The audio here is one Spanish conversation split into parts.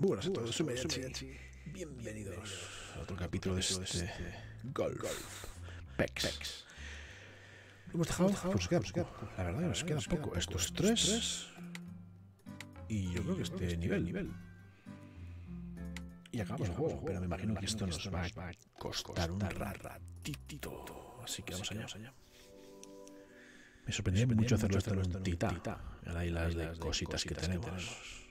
Muy buenas a todos, soy Mariachi. Bienvenidos a otro capítulo de este Golf Pex. Lo hemos dejado, pues nos queda poco. La verdad, nos queda poco. Estos tres. Y yo creo que este nivel. Y acabamos el juego, pero me imagino que esto nos va a costar un ratito. Así que vamos allá. Me sorprendería mucho hacerlo esto en tita. Hay las de cositas que tenemos.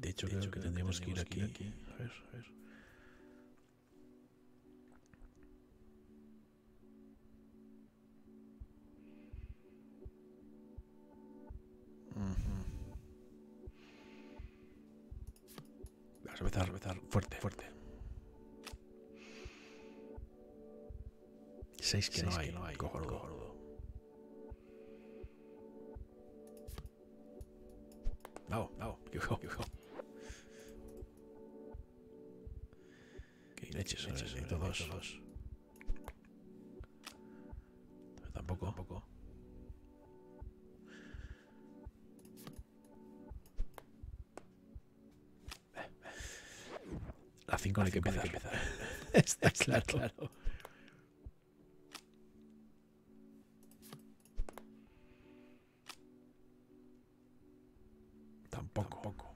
De hecho, de creo hecho, que tendríamos que ir aquí. aquí. A ver, a ver. Vamos a empezar, a empezar fuerte, fuerte. Seis que, Seis no, hay, que no hay, cojonudo. cojonudo. No, no, you go, you go. Leches necesito dos. dos. Tampoco. Tampoco. La 5 no hay que empezar. empezar. Está claro. claro. Tampoco. Tampoco.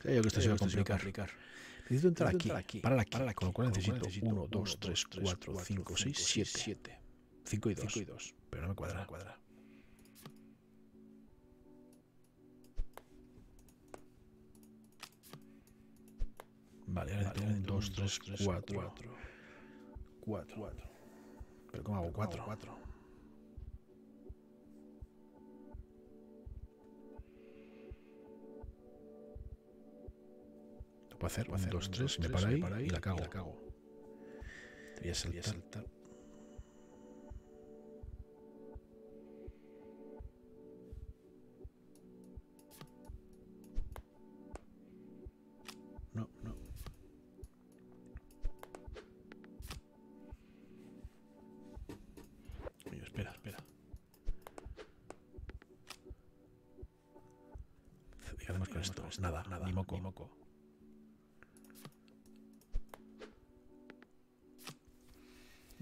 Creo que esto se va a complicar. complicar. Necesito entrar aquí, aquí, para aquí, para con lo cual necesito 1, 2, 3, 4, 5, 6, 7. 5 y 2. Pero no me cuadra. No cuadra. Vale, ahora 1, 2, 3, 4. 4. Pero ¿cómo hago 4? 4. Puedo hacer, un, dos, tres, me para ahí, para ahí y la cago. Y la cago. Te voy a saltar.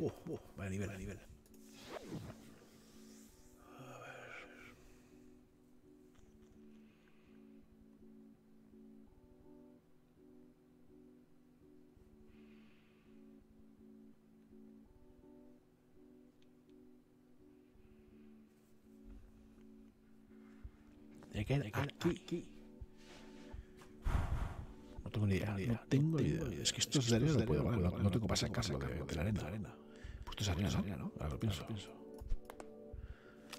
Uh, uh, vale nivel, vale nivel. A ver. Tiene que ir aquí. aquí. Idea. Es que esto es de arena, no puedo, vale, no, no tengo para sacarlo de, de la arena. Pues esto es arena, ¿no? Ahora lo pienso. pienso.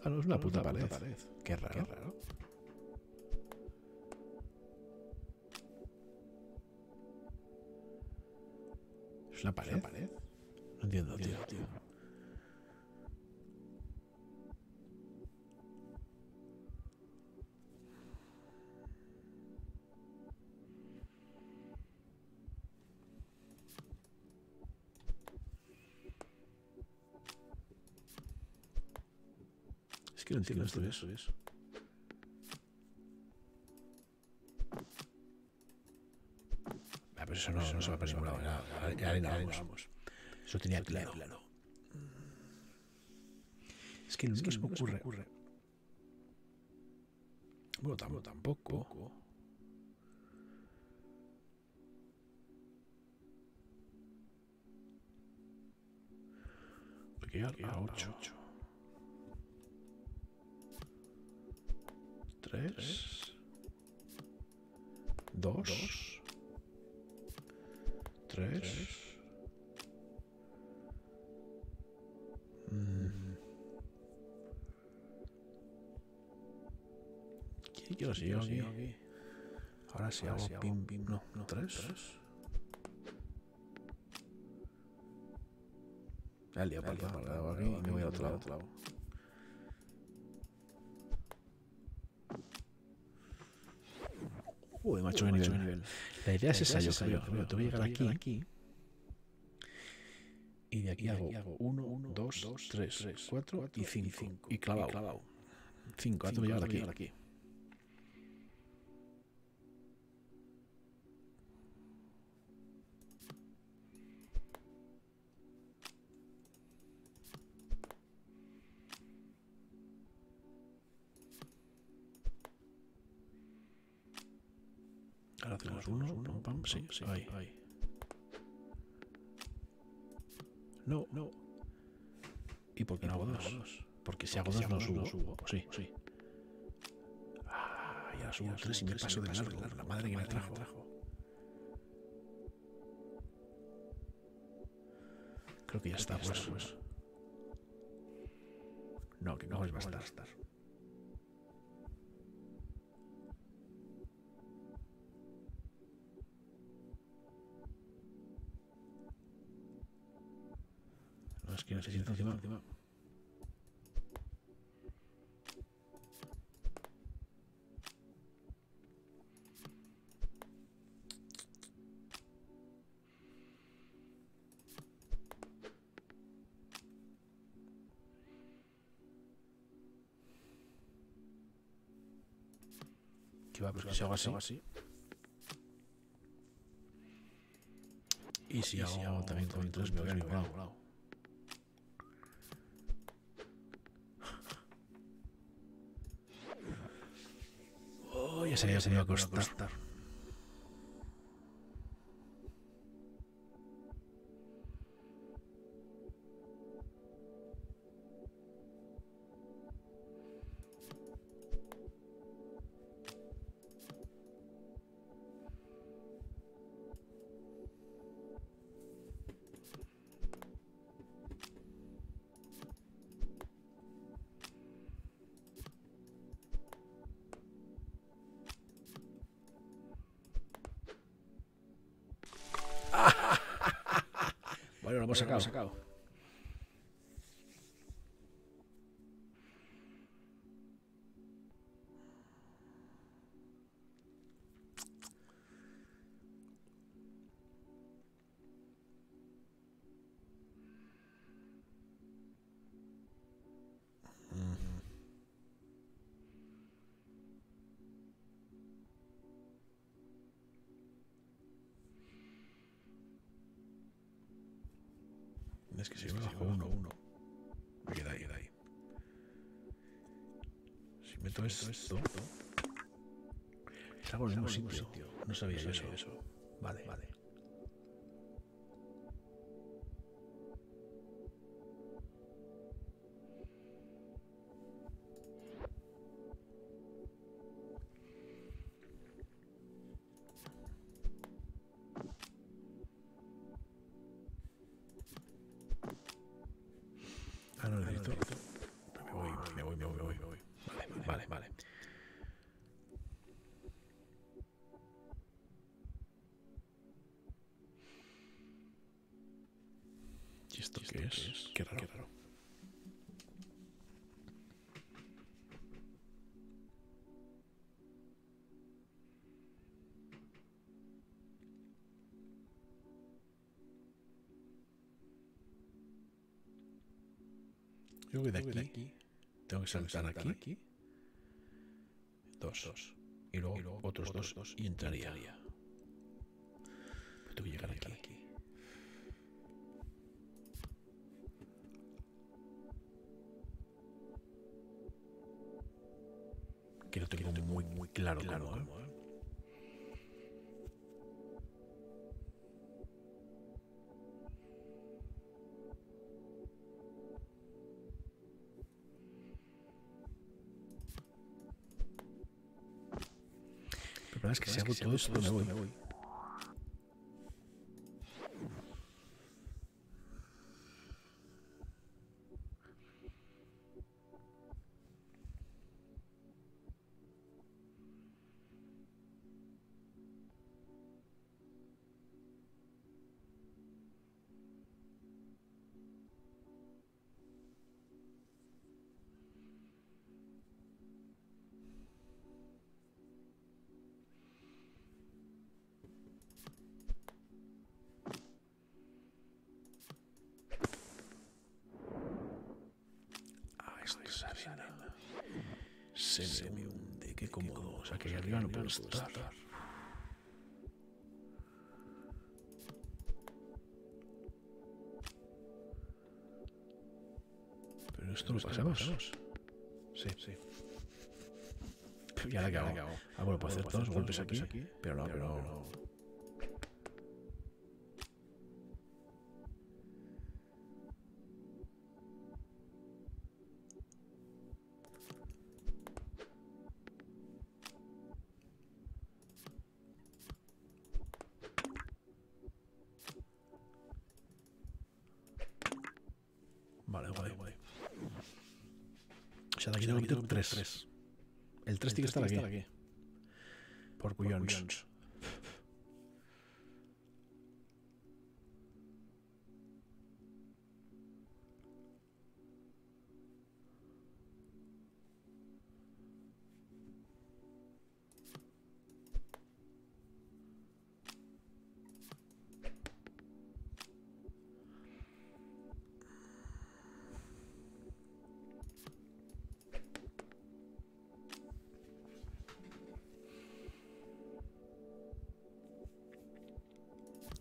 Ah, no, es una, puta, pared. pared. Qué raro. Qué raro. ¿Es una pared? ¿Es una pared? No entiendo, tío. tío. Es no entiendo esto, eso, eso. Ah, pero eso no, no se va a ningún lado. Ya, arena, vamos. vamos. Eso tenía eso claro. claro. Es que lo único que se me ocurre. ocurre. Bueno, tampoco. tampoco. Porque a 8. Tres. Dos. Tres. Mm. ¿Qué quiero aquí? Ahora sí hago pim, pim. No, no. Tres. tres. El día para aquí y me voy a otro lado. Uy, macho, de nivel. nivel. La idea es esa, yo creo. Yo tengo que llegar aquí, aquí. Y de aquí hago 1, 2, 3, 4 y 5. Y clavado. 5, ahora tengo que llegar aquí. Sí, sí, ahí, ahí. No, no. ¿Y por qué no hago dos? Porque si hago dos no subo. Sí, sí. Ah, ya subo tres y me paso de largo. La madre que me trajo. Creo que ya está, pues. No, que no va a que necesito encima. Que va, pues que se haga así. así. Y si, y hago, si hago también con tres, me voy a ningún lado. Ya sería, sería costar. Lo hemos sacado. Meto esto, salgo en el mismo sitio. No sabía, eso. Vale, vale. Esto qué es? Qué raro, qué raro. Yo voy de aquí. De aquí. Tengo que saltar, aquí. aquí. Dos. dos. Y, luego y luego, otros, otros dos, dos, y entraría. entraría. Tengo que llegar aquí. Muy, muy claro, claro cómo, cómo, ¿eh? El problema es que si hago todo esto me voy. Voy. se me hunde, qué cómodo. O sea, que arriba no puedo estar. Pero esto lo pasamos. Sí, sí. ¿Y ahora qué hago? Ah, bueno, puedo hacer todos los golpes aquí, pero no, pero no. 3. El 3 tiene que estar aquí. Por cuyons.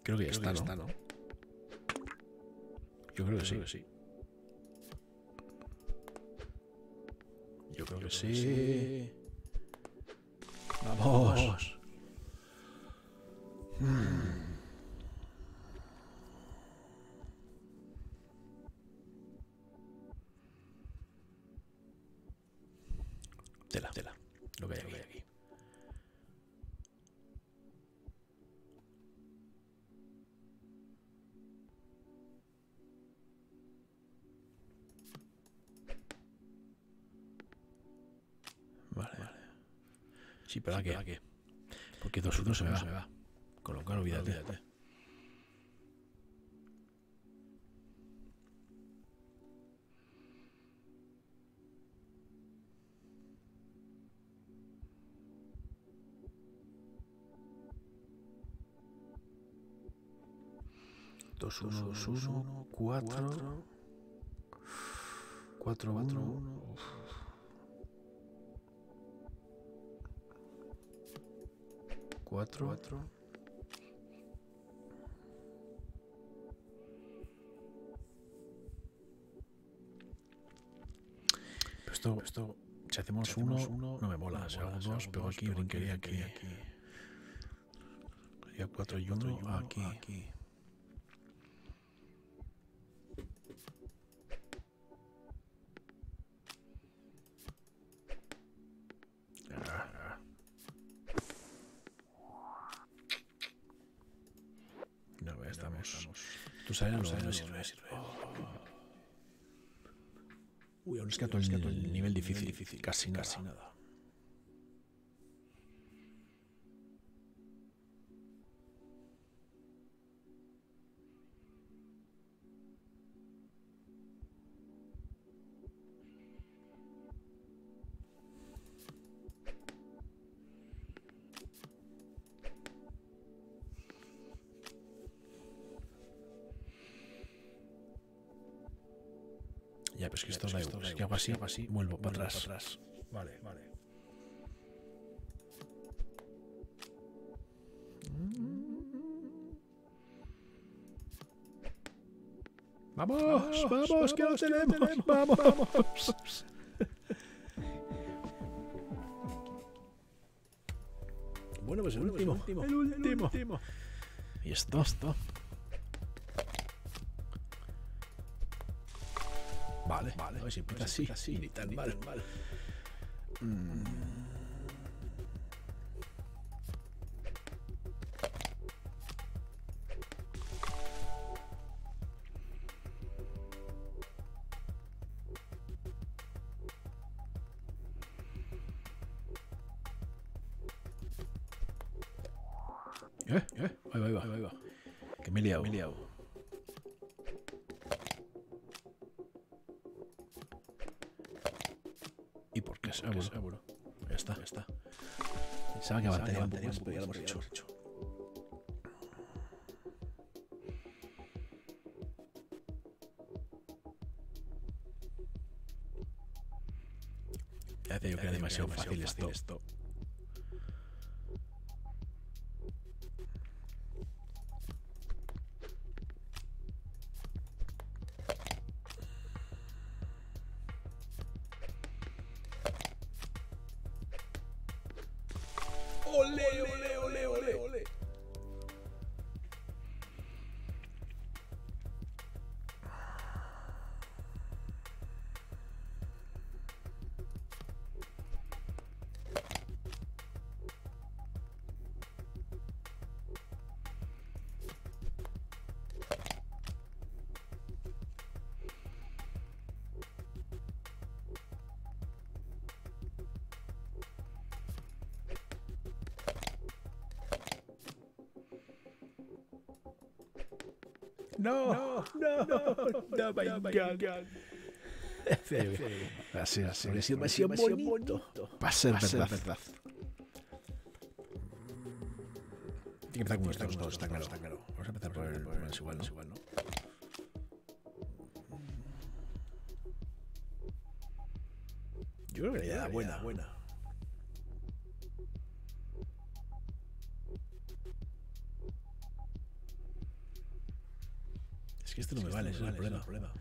Creo que ya está, ¿no? ¿no? Yo creo que sí. sí. Yo creo que sí. Vamos. Sí, pero ¿para qué? Porque 2-1 se, me va. Con lo cual, olvídate. olvídate. Dos, uno, dos, uno, cuatro, cuatro, cuatro, uno. Cuatro. Cuatro. Pero esto, esto, si hacemos, si uno, uno, no me mola. Si hago dos, pego aquí, brincaría aquí. aquí. Sería cuatro y uno, aquí. aquí. Es que el, el nivel difícil, difícil, casi, casi nada. Así, hago así, vuelvo para atrás. atrás. Vale, vale. Vamos, vamos, vamos que lo tenemos, vamos, vamos. bueno, pues el último, el último, el último. Y esto, esto. Vale, vale. Oye, así, así, ni tan mal. mal. Mm. Pensaba que avanzaría un más, pero ya lo hemos hecho. Ya que era demasiado fácil esto. No, no, no, no, my God. Así, así. Habría sido demasiado bonito. Va a ser verdad. verdad. Tiene que empezar con unos todos, está claro. Está claro. Vamos a empezar por el, por el desigual, ¿no? Igual, ¿no? Yo creo que ya buena, buena. Ese es el problema.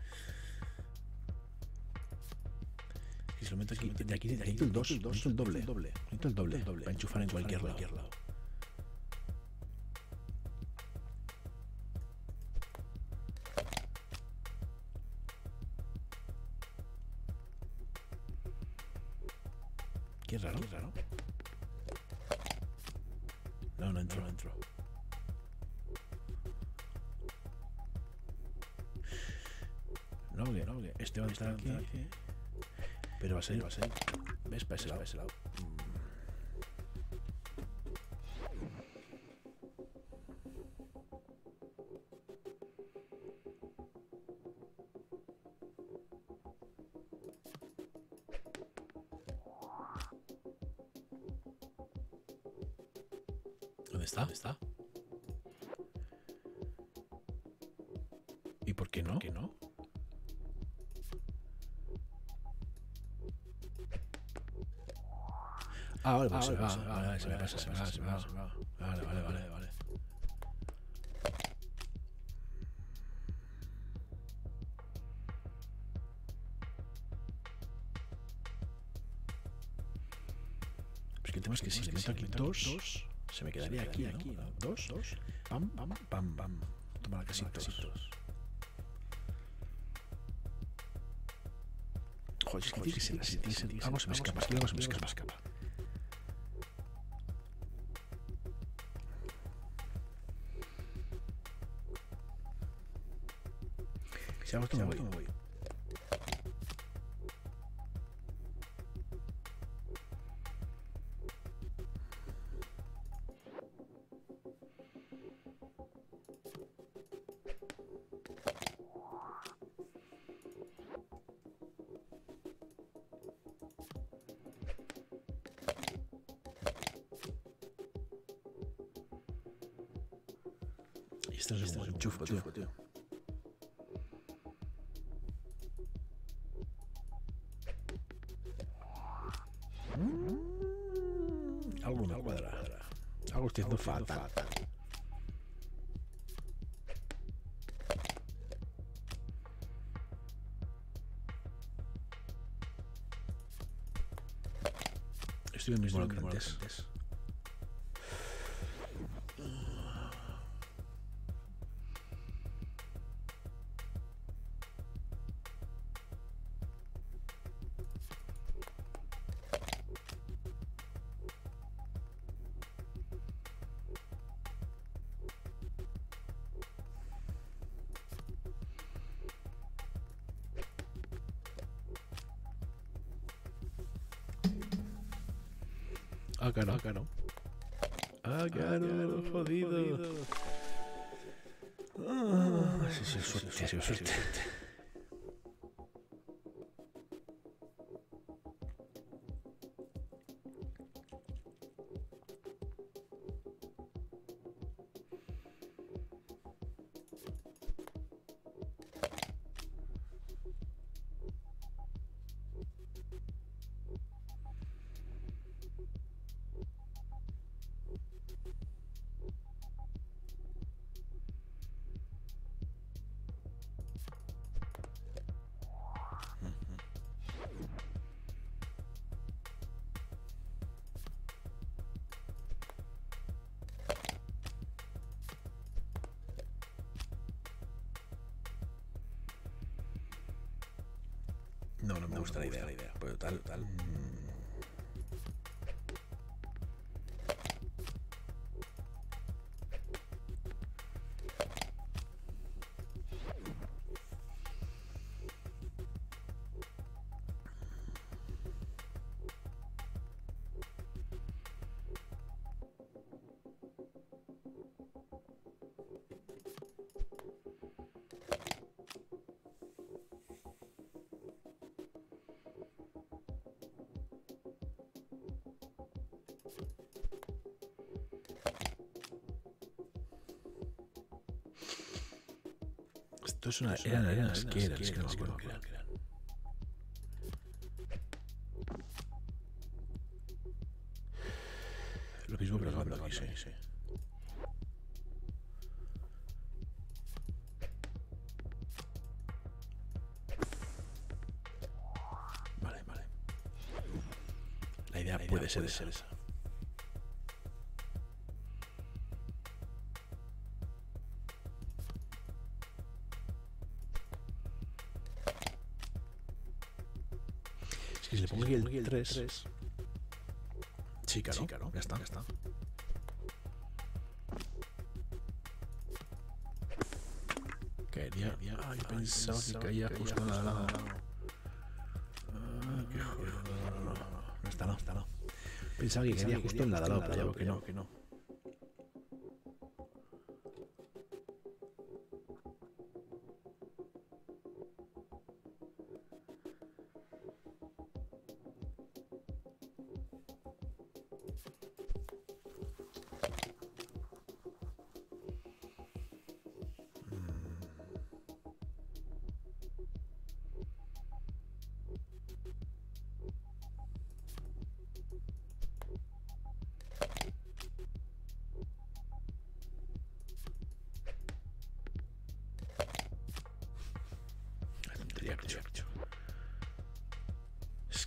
Y si lo meto aquí, de aquí, necesito el 2, necesito el doble, necesito el doble, para enchufar en cualquier lado. Qué raro, qué raro. No, no entró, no entró. Este va a estar aquí. Pero va a ser, va a ser. ¿Ves? Para ese lado, Pues se va, vale, se me pasa, se me va, se me va, se me va. Vale, vale, vale, vale. Pues que el tema es que si le meto aquí dos, se me quedaría aquí, aquí, Dos, dos, pam, pam, pam, pam. Toma casi dos. Joder, es que tiene que ser así, tiene que ser... Algo se me escapa, es algo se me escapa, escapa. Si hago esto me voy. Me voy. Haciendo fatal. Estoy en el mismo claro. Ah, claro, jodido. Ah, sí, sí, suerte, sí, sí, suerte. Esto es una. Eran arenas que eran, es que no me acuerdo qué. Lo mismo pero grabando aquí, sí, sí. Vale, vale. La idea, puede, ser, esa. Aquí el 3... Chica, ¿no? Chica, ¿no? Ya está, ya está. Quería... Ay, pensaba que caía justo en la lado. No, no, no, no. No está, no, está, no. Pensaba que caía justo en la de al lado, pero ya veo que no, que no.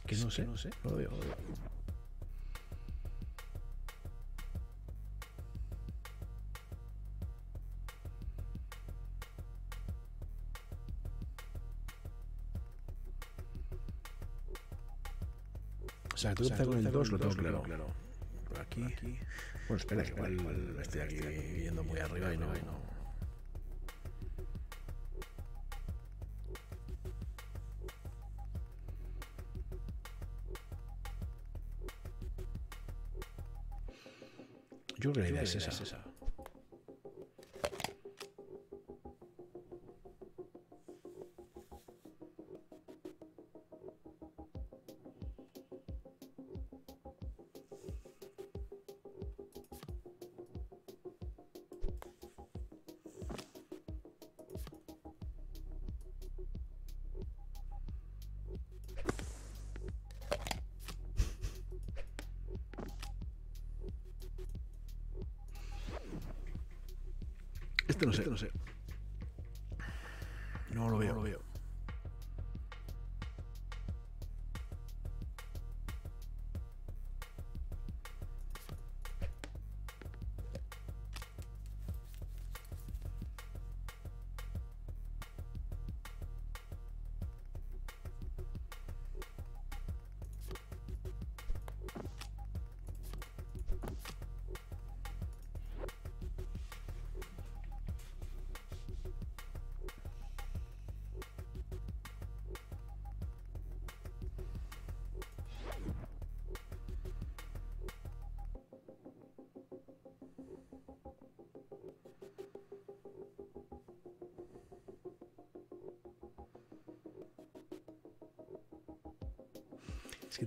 Que no sé, no sé, lo veo, lo veo. O sea, tú empiezas con el 2, lo tengo claro. Por aquí. Bueno, espera, que igual estoy aquí yendo muy arriba y no. Y no. La idea es esa. Este no sé, no sé. No lo veo, no lo veo.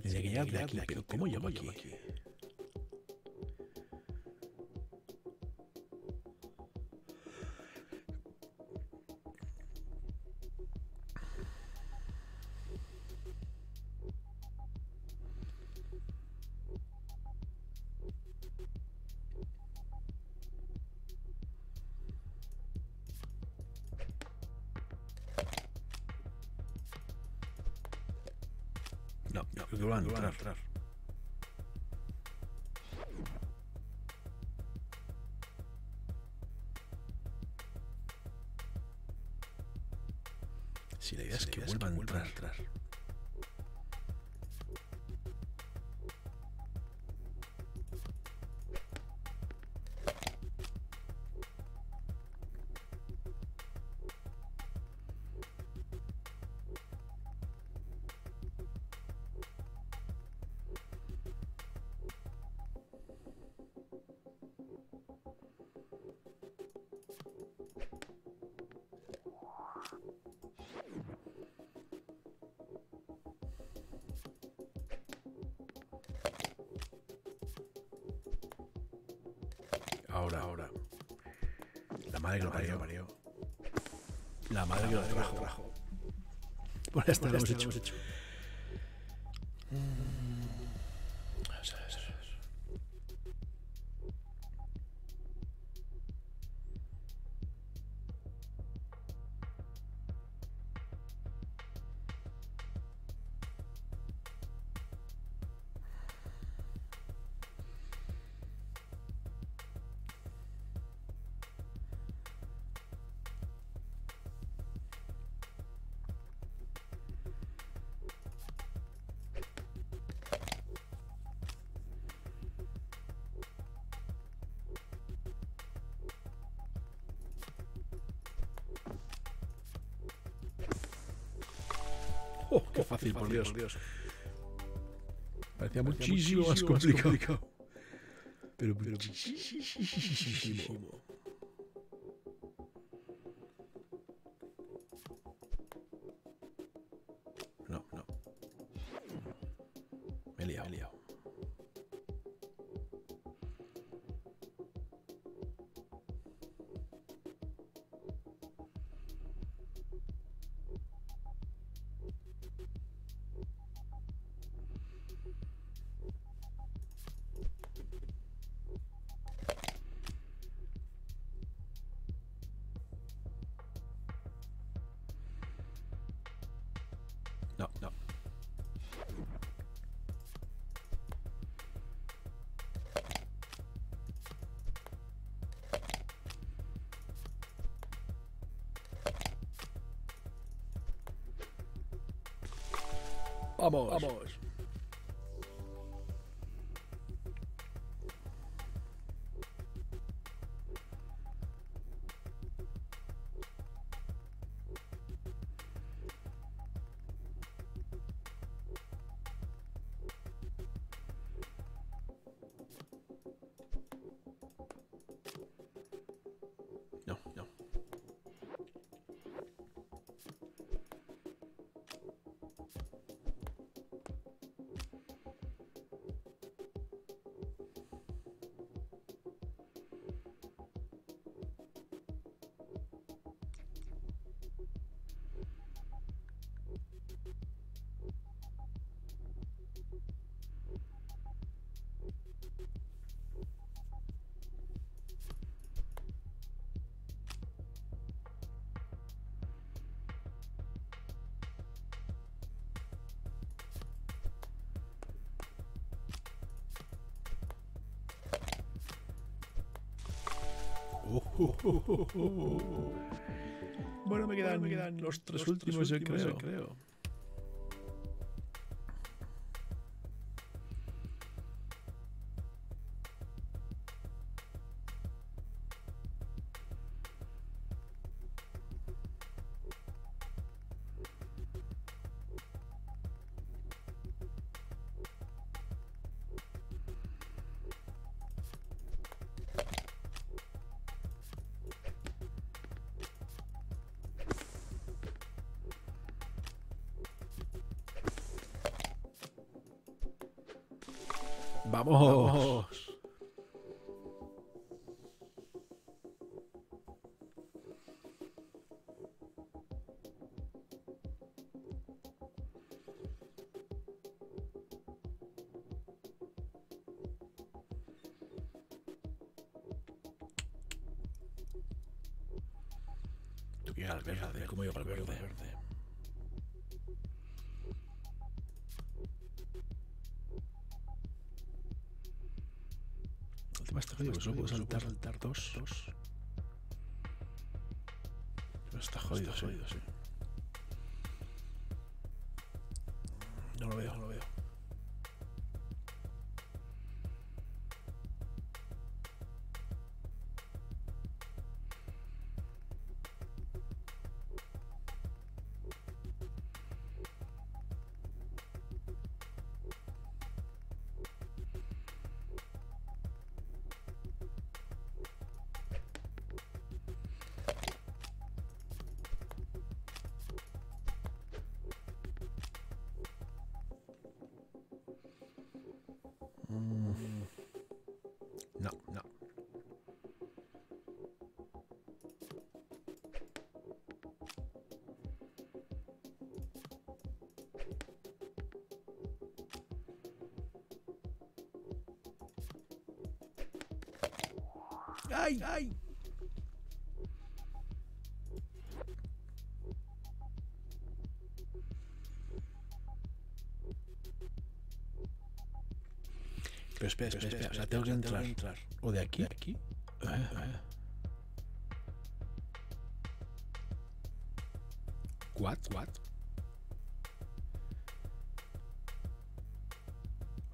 Es que de aquí, pero ¿cómo llego aquí? No, no, creo que van a entrar. Si la idea es que vuelvan a entrar. ahora, La madre que lo trajo. trajo. Pues ya está, lo hemos hecho. Hecho. Oh, qué fácil, por Dios. Parecía muchísimo más complicado. Pero, pero muchísimo. Vamos, vamos. Bueno, me quedan, me quedan los tres últimos, yo creo. creo. Vamos. Tú al verde, ¿cómo iba al verde? Jodido, solo puedo saltar, saltar dos. dos. Está jodido, está jodido, sí. No ¡Ay! ¡Ay! Pero espera, espera, espera. O sea, tengo que entrar. O de aquí. aquí. Ah, ah. What? What?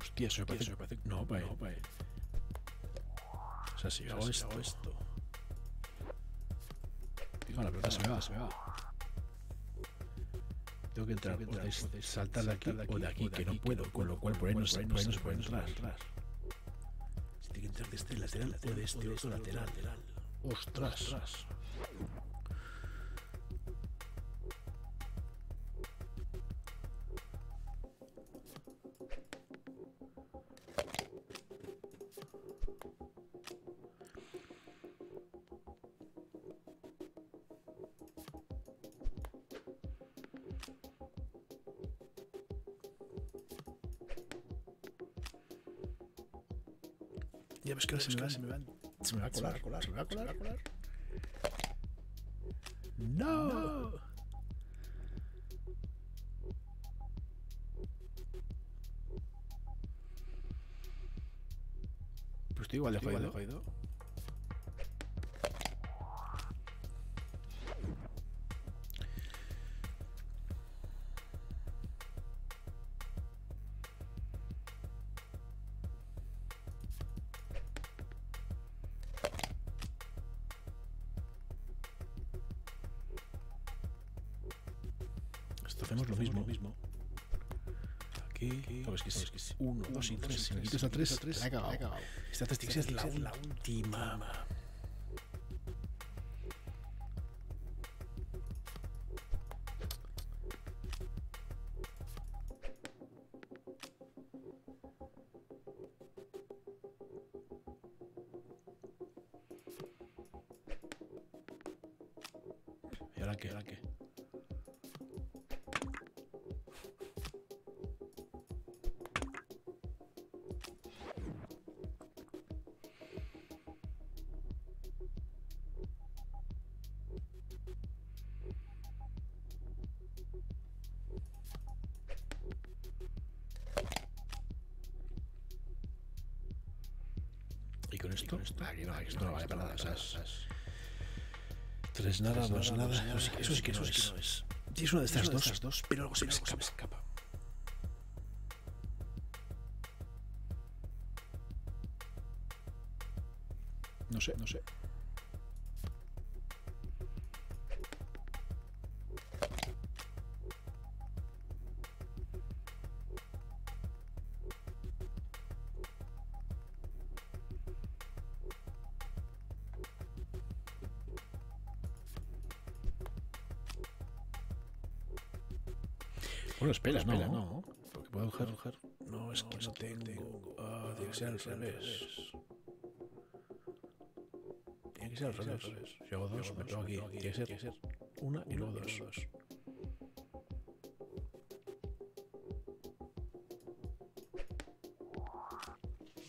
Hostia, eso me parece. No, no, O sea, si hago, esto, esto. Fijo, la pelota se me va, se me va. Tengo que entrar, Tengo que entrar o saltar de aquí, o de aquí, que no puedo, con lo cual por ahí no se puede entrar. Si tiene que entrar de este lateral o de este otro lateral. Ostras. Ya ves que ahora se, me, se me van. Se me va a colar, se me va a colar, se me va a colar. Colar. No. no. Pues estoy igual de jodido. Dos y tres. A tres, cagado. Esta táctica es la última. ¿Y ahora qué? ¿Ahora qué? Esto, aquí no, esto no vale para nada. Tres nada, dos nada. Eso sí que no es. Es una de estas dos, pero algo se me escapa. No sé, no sé. Bueno, espera, no, espera, no. Porque puedo coger. No, es que no tengo. Ah, tiene que ser al revés. Tiene que ser al revés. Si hago dos, me pego aquí. Tiene que ser una y luego dos.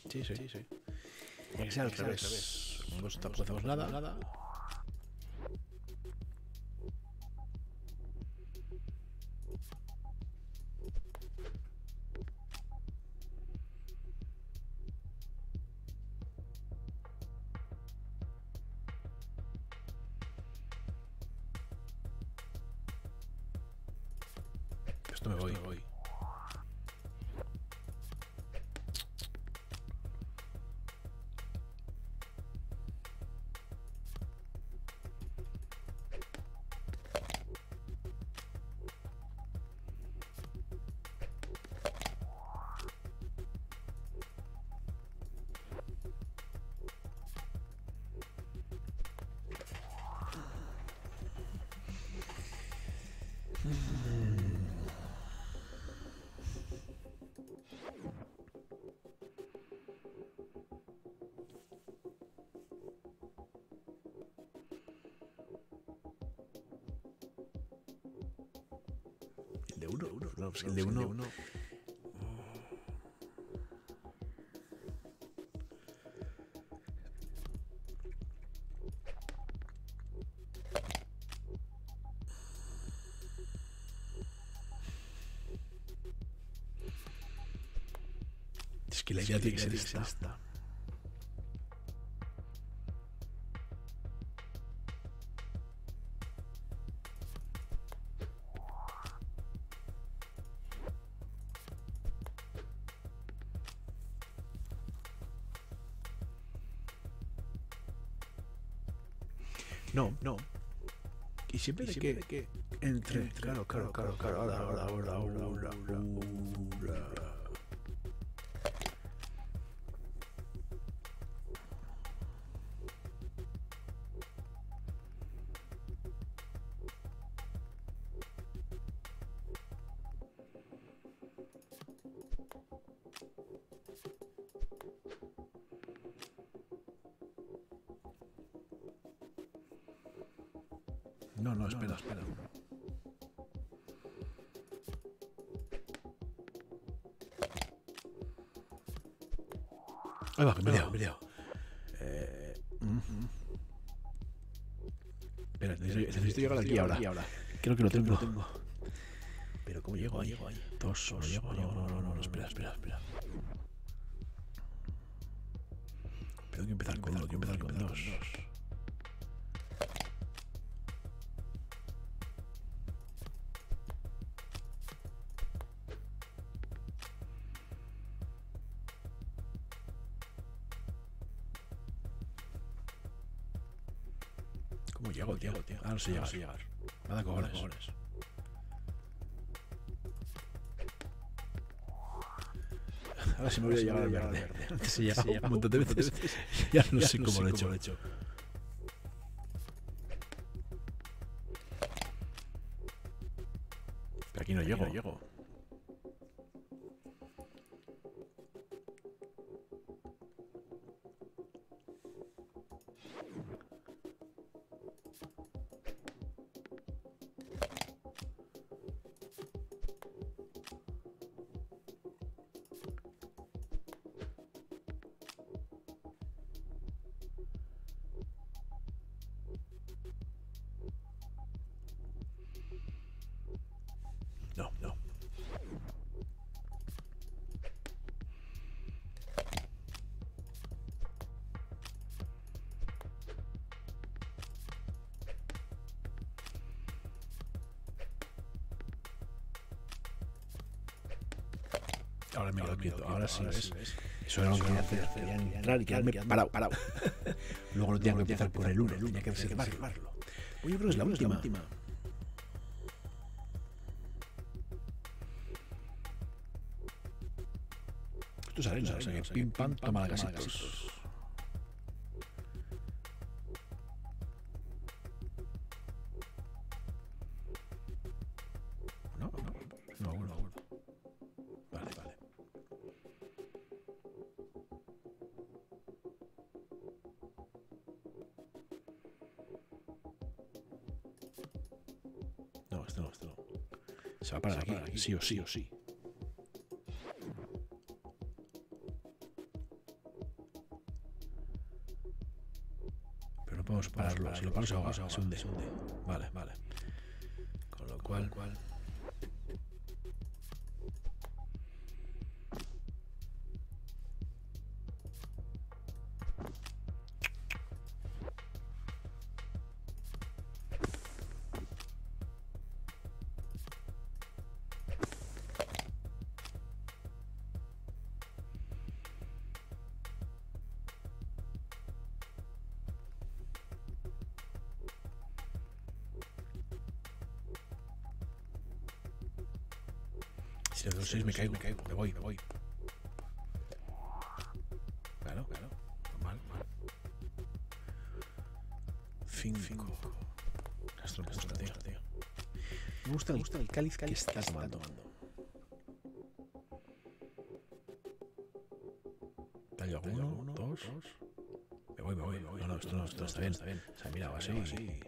Sí, sí, sí. Tiene que ser al revés. No hacemos nada. nada. no, pues, de uno. uno. Es que la idea tiene que ser. Siempre de que, entre, claro, claro, claro, claro, ahora, ahora, ahora, ahora, ahora, llegar aquí ahora. ahora. Creo que lo tengo. Pero ¿cómo llego ahí? Dos, no llego, no, no, no, no, no, espera, espera, espera. Tengo que empezar con, tengo que empezar con dos. Tío? tío? Ah, no sé llegar. llegar. Nada cojones. cojones. Ahora sí me voy a llegar al verde. Antes se llega un montón de veces. Ya no sé cómo lo he hecho. Aquí no llego. llego. No, Ahora me quedo quieto, ahora sí, ¿ves? Eso era lo que quería hacer, quería entrar y quedarme parado, parado. Luego lo tenía que empezar por el 1, tenía que reservarlo. Pues yo creo que es la última. Esto es arena, o sea que pim pam, toma la casitos. Sí o sí o sí. Pero no podemos pararlo. Si lo se hunde, se hunde. Vale, vale. Con lo cual, cual. Si le doy 6 me caigo, me caigo, me voy, me voy. Claro, claro. Mal, mal. 5. Esto me gusta, tío. Me gusta, me gusta el cáliz que está tomando. Tallo uno, dos. Me voy, me voy, me voy. No, no, esto no, esto está bien, está bien. Se ha mirado así. así.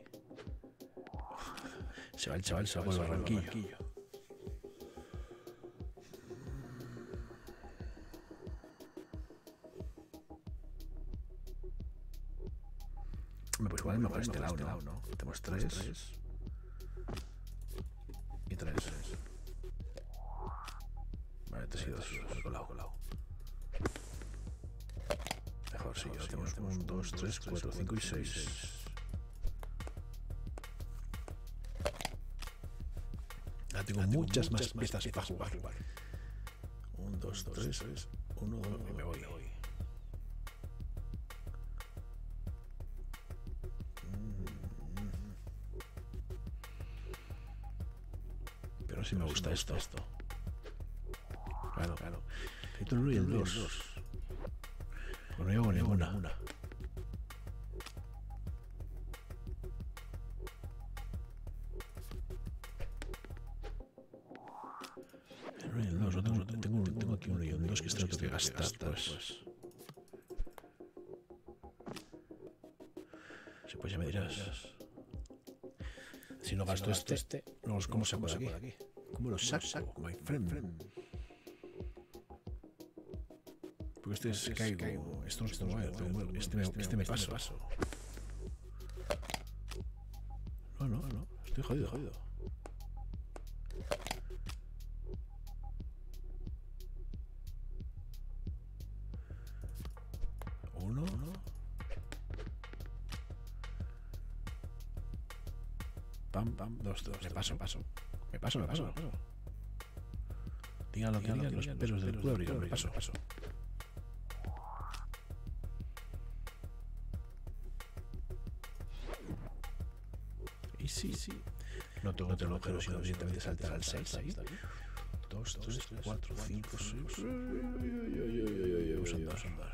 Se va el chaval, se va por el barranquillo. Mejor este lado, ¿no? ¿no? Tenemos tres. Y tres. Vale, tres y dos. Colado, colado. mejor. Sí, ya tenemos 1, 2, 3, 4, 5 y 6. Ya tengo muchas más piezas para jugar. 1, 2, 3, 1, 2 y me voy. Pero si gusta esto. esto. Claro, claro. Esto no y el 2. No llevo ninguna. Una. El 1 y el 2. Tengo, tengo, aquí uno y un 2 que lo tengo que gastar. Pues. Sí, pues ya me dirás. Si no gasto este, este no, ¿cómo se saco de aquí? ¿Cómo lo saco, my friend? Porque este es caigo. Esto no está mal. Este me, este me paso. No, no, no. Estoy jodido, jodido. Uno. Pam, pam, dos, dos. Me paso, paso. Me paso, me paso, me paso. Digan lo que digan los pelos del cuadro. Me paso, paso. Y sí, sí. No tengo otro agujero, sino directamente saltar al 6 ahí. 2, 3, 4, 5, 6. Vamos a andar, vamos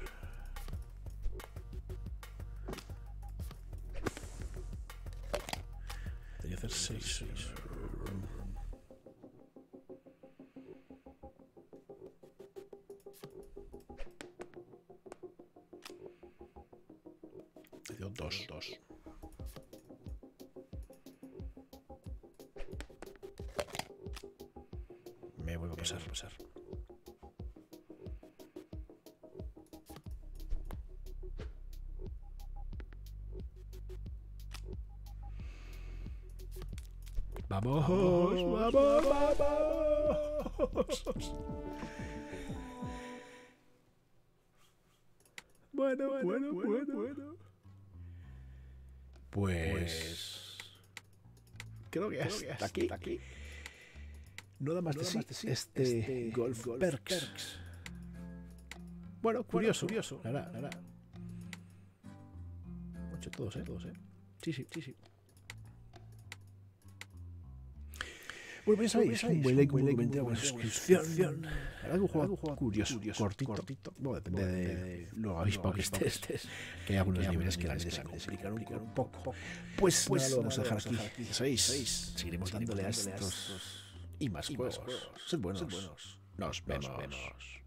Dio 2, 2. Me vuelvo a pasar, a pasar. Vamos, vamos, vamos. Bueno, bueno, bueno, bueno. Hasta, aquí, aquí. No da más de sí, este, este Golf, golf perks. perks. Bueno, curioso, curioso. La la. Mucho todos, eh, todos, eh. Sí, sí, sí, sí. Pues ya sabéis, un buen like, un buen comentario, una suscripción. Que un juego, curioso, curioso, cortito. Bueno, depende de lo avispado que estés. Que hay algunos niveles que la se complican un poco. Pues, pues lo vamos a dejar aquí. Ya sabéis, seguiremos dándole a estos y más juegos. Sed buenos. Nos vemos.